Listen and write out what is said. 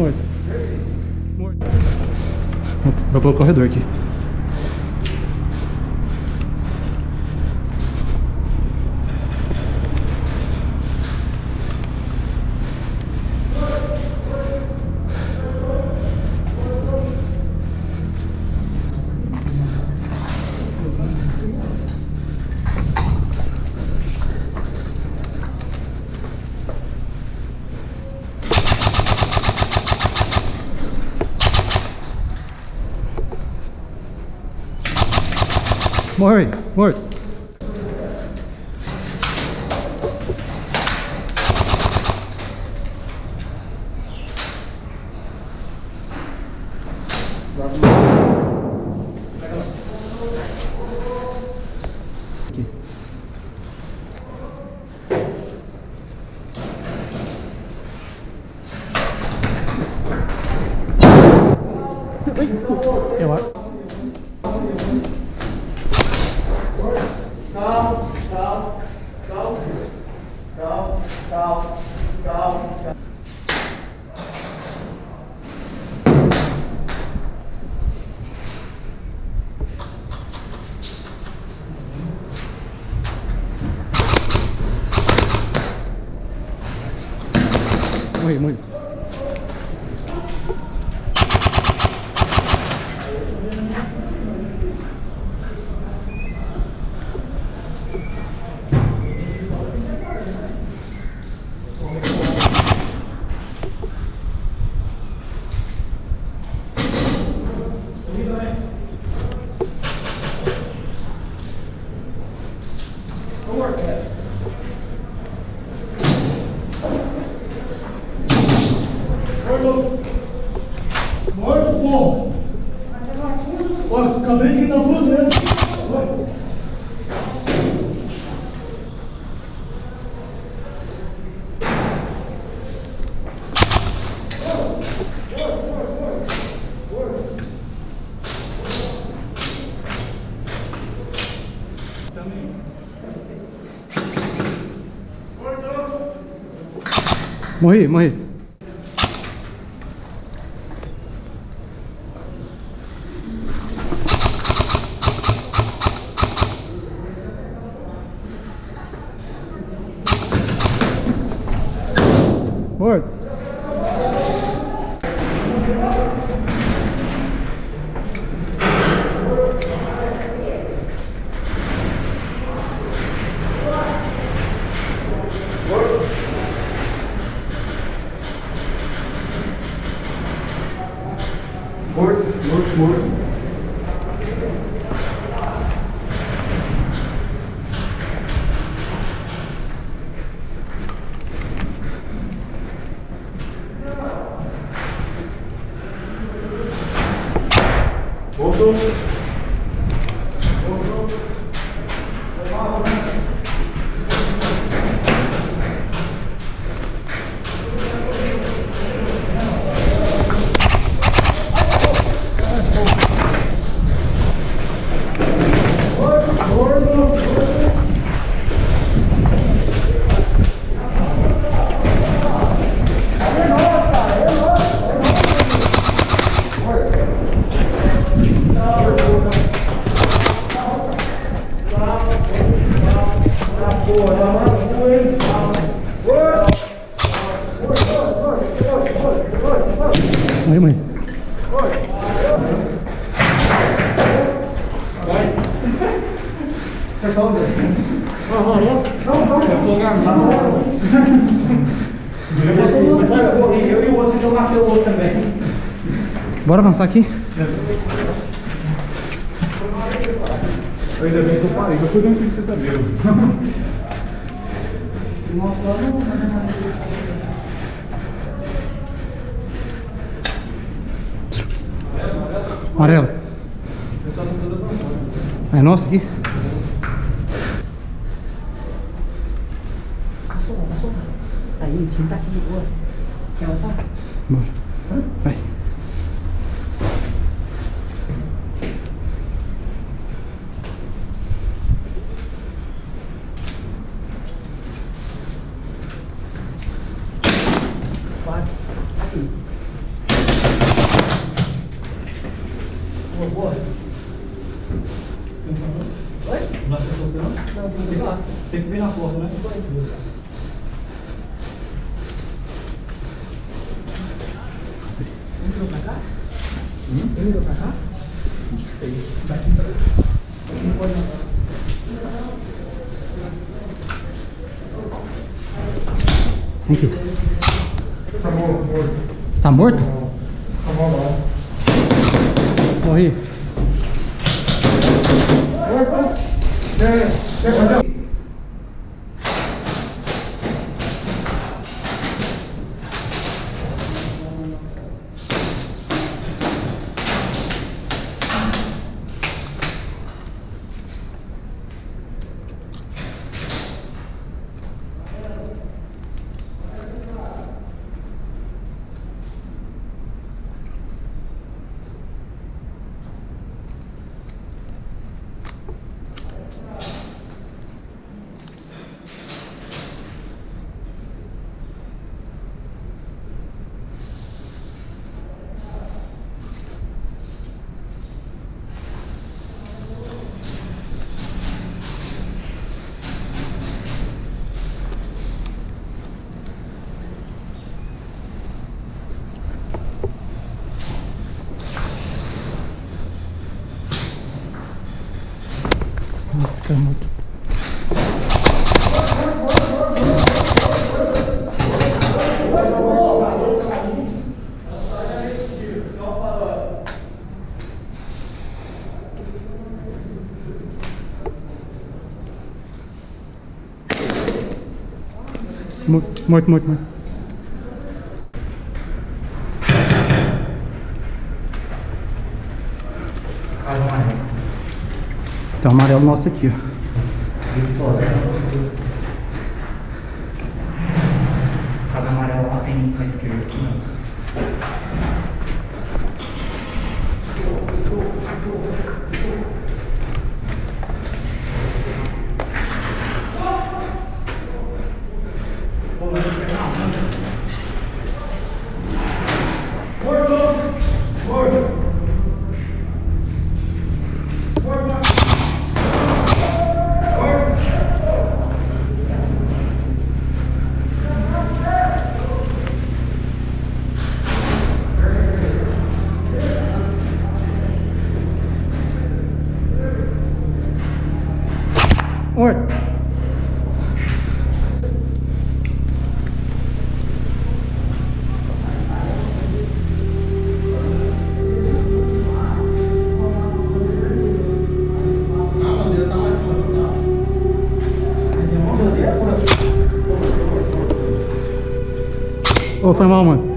Morto. Morto. Vou pelo corredor aqui. Maury, Maury. Thank Morri, morri. Morto, porra! Olha, acabei de dar duas vezes. Morri, morri. Morto. Morto, morto, morto. Voltou. Eu e o outro já nasceu o outro também. Bora avançar aqui? Ainda bem que eu parei, mas foi um filho verdadeiro. Amarelo. É nosso aqui? 7 900 luôn kéo ra một đây Oi? Nossa, você não? Não, você lá. Você que vem na porta, né? Vem aqui. Tá morto. Tá morto? Tá. Morri. Quer fazer? Tá morto. Morto, morto, morto. Tem um amarelo nosso aqui, ó. Casa amarela lá tem na esquerda. Não. Morto. Ô, foi mal, mano.